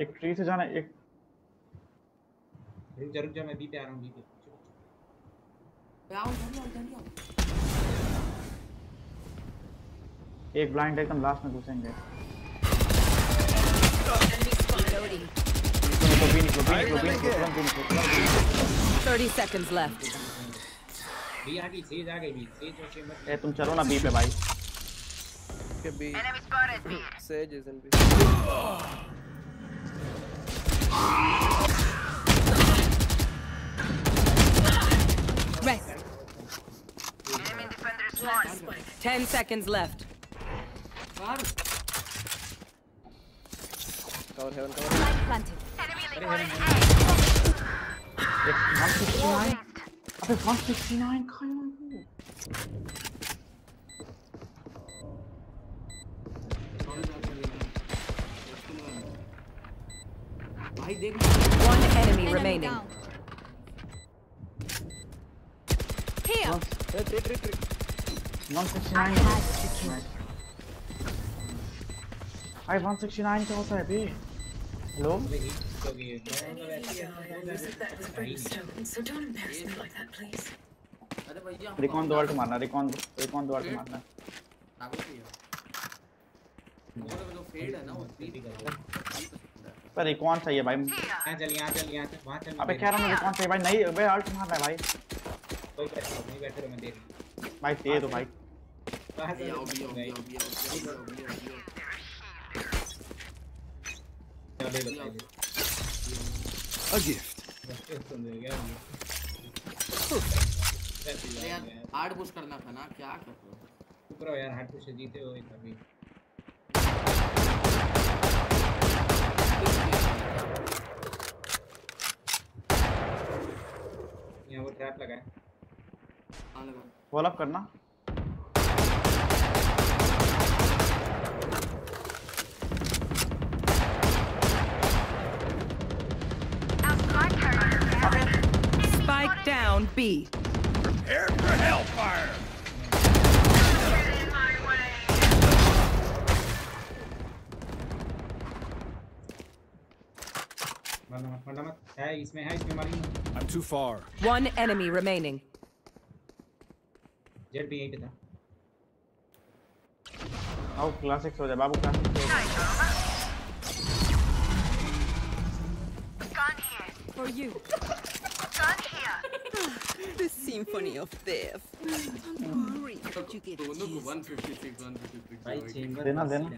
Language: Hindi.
एक ट्री से जाना एक रुक जा रुक जा मैं बी पे आ रहा हूँ। बी पे आओ जल्दी आओ जल्दी आओ एक ब्लाइंड एकदम लास्ट में घुसेंगे। Loading. निकलो भी निकलो भी निकलो भी निकलो तुरंत निकलो तुरंत भी निकलो 30 seconds left. बी आ गई सेज आ गई बी चेंबर ए तुम चलो ना बी पे भाई। K B says is in B 10 seconds left. बाहर कवर हेवन कवर Planted. एक 169 अबे 169 खाया हूँ भाई देख One enemy Enemy remaining. down. Here. A tree tree tree 169 भाई 169 क्या होता है बे हेलो. अरे रिकॉन दो अल्ट मारना रिकॉन रिकॉन दो अल्ट मारना है पर रिकॉन चाहिए भाई यहाँ चल यहाँ चल यहाँ चल वहाँ चल अबे कह रहा हूँ रिकॉन चाहिए भाई। नहीं अबे अल्ट मारना है भाई। कोई बैठे रहो, नहीं बैठे रहो, मैं दे रही हूँ। भाई दे दो। A gift. यार, यार हार्ड पुश करना था ना क्या कर रहे हो? चुप यार हाथ से जीते हो एक अभी यहाँ वो ट्रैप लगा है हाँ लगा फॉलो अप करना Spike down B. Prepare for hellfire. मरना मत मरना मत है इसमें है इसमें मारी I'm too far. One enemy remaining. जेड भी यहीं पे था आओ क्लासिक्स हो जाए बाबू क्लासिक्स हो जाए For you. The symphony of death. Don't worry, but you get दोनों को used. 156 156 भाई चेंबर देना देना